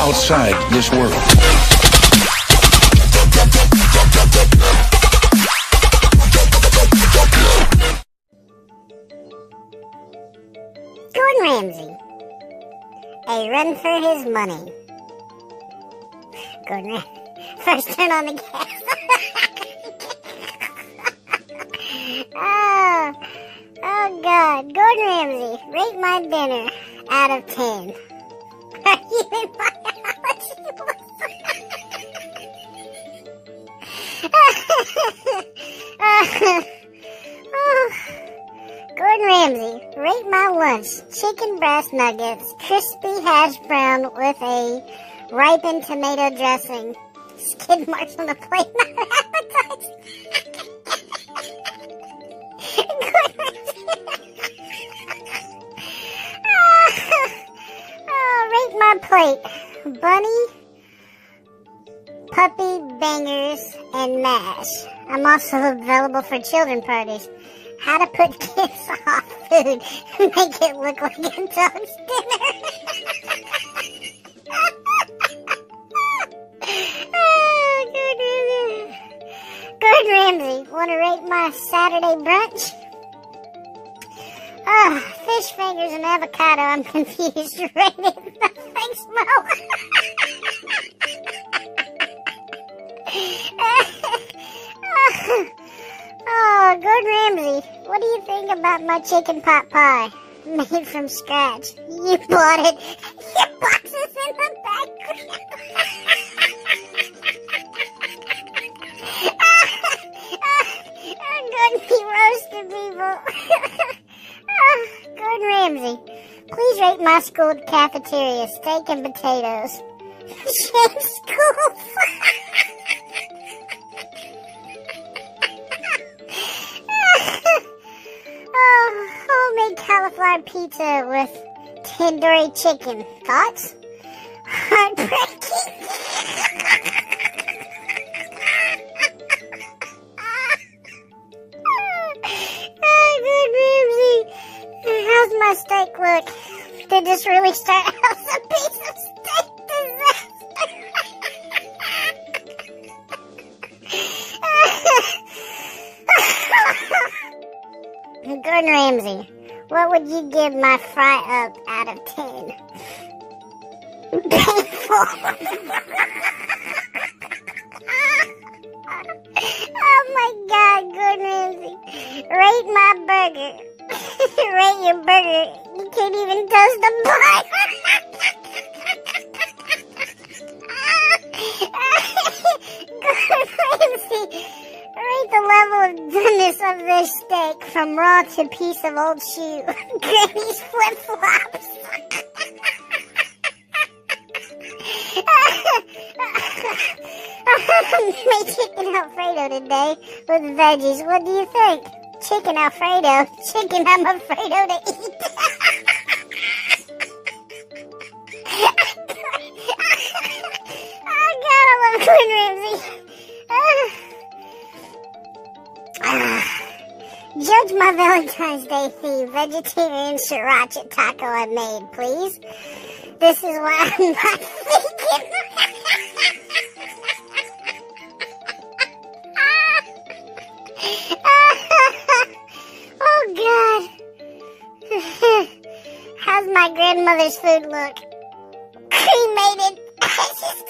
outside this world. Gordon Ramsay. A run for his money. Gordon Ramsay. First turn on the gas. oh, oh God. Gordon Ramsay, rate my dinner out of 10. Are you in my Ramsay, rate my lunch. Chicken breast nuggets, crispy hash brown with a ripened tomato dressing. Skid marks on the plate, not appetizing. oh, rate my plate. Bunny, puppy, bangers, and mash. I'm also available for children parties. How to put kids off food and make it look like a dog's dinner. oh, good Ramsay. Want to rate my Saturday brunch? Oh, fish fingers and avocado. I'm confused. Rate it. Thanks, Mo. Oh, Gordon Ramsay, what do you think about my chicken pot pie? Made from scratch. You bought it. Your box is in the background. Oh, I'm going to be roasting people. oh, Gordon Ramsay, please rate my school cafeteria steak and potatoes. Shame school. Homemade pizza with tandoori chicken. Thoughts? Heartbreaking. good Ramsay. How's my steak look? Did this really start out as a piece of steak disaster? Gordon Ramsay, what would you give my fry up out of 10? Painful. oh my god, Gordon Ramsay. Rate my burger. Rate your burger. You can't even toast the bun. Ah, level of doneness of this steak from raw to piece of old shoe. Granny's flip flops. Made chicken Alfredo today with veggies. What do you think? Chicken Alfredo. Chicken I'm Alfredo to eat. Ah. Judge my Valentine's Day theme, vegetarian sriracha taco I made, please. This is what I'm not thinking. oh, God. How's my grandmother's food look? Cremated ashes